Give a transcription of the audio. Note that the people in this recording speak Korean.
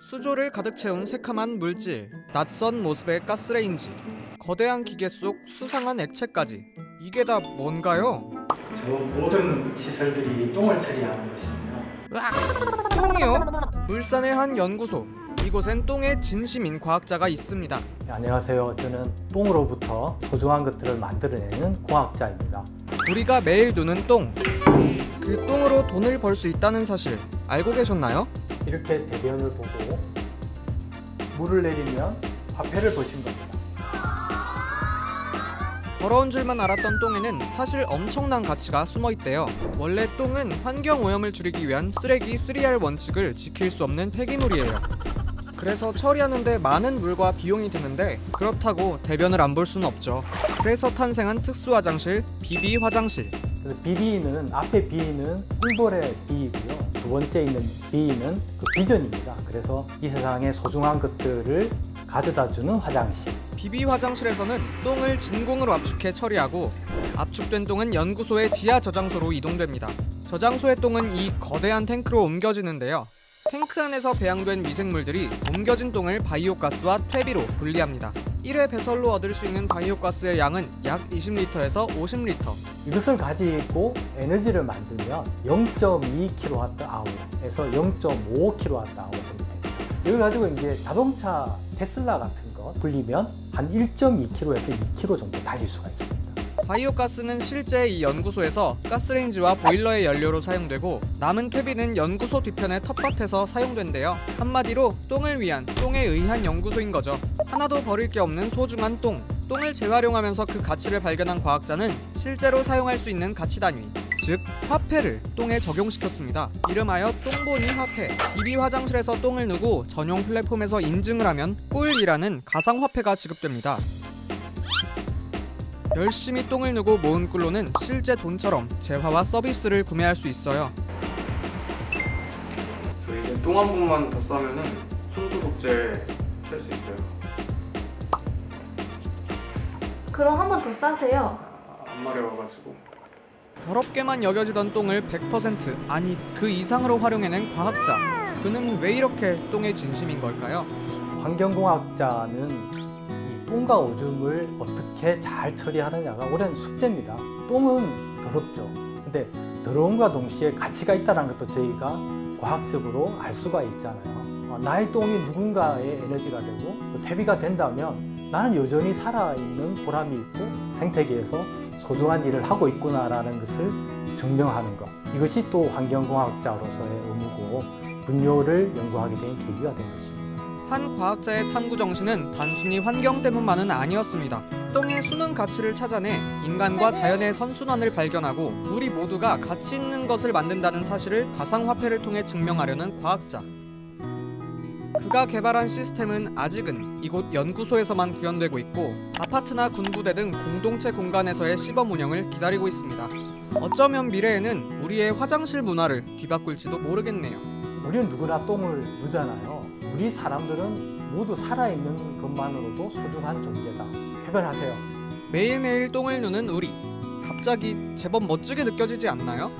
수조를 가득 채운 새카만 물질, 낯선 모습의 가스레인지, 거대한 기계 속 수상한 액체까지 이게 다 뭔가요? 저 모든 시설들이 똥을 처리하는 것입니다. 으악! 똥이요? 울산의 한 연구소. 이곳엔 똥의 진심인 과학자가 있습니다. 네, 안녕하세요. 저는 똥으로부터 소중한 것들을 만들어내는 과학자입니다. 우리가 매일 누는 똥. 그 똥으로 돈을 벌 수 있다는 사실 알고 계셨나요? 이렇게 대변을 보고 물을 내리면 화폐를 버신 겁니다. 더러운 줄만 알았던 똥에는 사실 엄청난 가치가 숨어 있대요. 원래 똥은 환경 오염을 줄이기 위한 쓰레기 3R 원칙을 지킬 수 없는 폐기물이에요. 그래서 처리하는데 많은 물과 비용이 드는데 그렇다고 대변을 안 볼 수는 없죠. 그래서 탄생한 특수 화장실 비비 화장실. BB는 앞에 B는 꿀벌의 B이고요. 두 번째 있는 B는 그 비전입니다. 그래서 이 세상의 소중한 것들을 가져다주는 화장실. 비비 화장실에서는 똥을 진공으로 압축해 처리하고 압축된 똥은 연구소의 지하 저장소로 이동됩니다. 저장소의 똥은 이 거대한 탱크로 옮겨지는데요. 탱크 안에서 배양된 미생물들이 옮겨진 똥을 바이오가스와 퇴비로 분리합니다. 1회 배설로 얻을 수 있는 바이오가스의 양은 약 20리터에서 50리터. 이것을 가지고 에너지를 만들면 0.2kWh에서 0.5kWh 정도 됩니다. 이걸 가지고 이제 자동차 테슬라 같은 거 불리면 한 1.2km에서 2km 정도 달릴 수가 있습니다. 바이오가스는 실제 이 연구소에서 가스레인지와 보일러의 연료로 사용되고 남은 퇴비는 연구소 뒤편의 텃밭에서 사용된대요. 한마디로 똥을 위한 똥에 의한 연구소인 거죠. 하나도 버릴 게 없는 소중한 똥. 똥을 재활용하면서 그 가치를 발견한 과학자는 실제로 사용할 수 있는 가치 단위, 즉 화폐를 똥에 적용시켰습니다. 이름하여 똥보니 화폐. 비비 화장실에서 똥을 누고 전용 플랫폼에서 인증을 하면 꿀이라는 가상 화폐가 지급됩니다. 열심히 똥을 누고 모은 꿀로는 실제 돈처럼 재화와 서비스를 구매할 수 있어요. 저희 이제 똥 한 번만 더 싸면은 손소독제 할 수 있어요. 그럼 한 번 더 싸세요. 안 마려워가지고. 더럽게만 여겨지던 똥을 100% 아니 그 이상으로 활용해낸 과학자. 그는 왜 이렇게 똥의 진심인 걸까요? 환경공학자는 이 똥과 오줌을 어떻게 잘 처리하느냐가 오랜 숙제입니다. 똥은 더럽죠. 근데 더러움과 동시에 가치가 있다는 것도 저희가 과학적으로 알 수가 있잖아요. 어, 나의 똥이 누군가의 에너지가 되고 또 퇴비가 된다면 나는 여전히 살아있는 보람이 있고 생태계에서 소중한 일을 하고 있구나라는 것을 증명하는 것. 이것이 또 환경공학자로서의 의무고 분뇨를 연구하게 된 계기가 된 것입니다. 한 과학자의 탐구 정신은 단순히 환경 때문만은 아니었습니다. 똥의 숨은 가치를 찾아내 인간과 자연의 선순환을 발견하고 우리 모두가 가치 있는 것을 만든다는 사실을 가상화폐를 통해 증명하려는 과학자. 그가 개발한 시스템은 아직은 이곳 연구소에서만 구현되고 있고 아파트나 군부대 등 공동체 공간에서의 시범 운영을 기다리고 있습니다. 어쩌면 미래에는 우리의 화장실 문화를 뒤바꿀지도 모르겠네요. 우리는 누구나 똥을 누잖아요. 우리 사람들은 모두 살아있는 것만으로도 소중한 존재다. 쾌변하세요. 매일매일 똥을 누는 우리. 갑자기 제법 멋지게 느껴지지 않나요?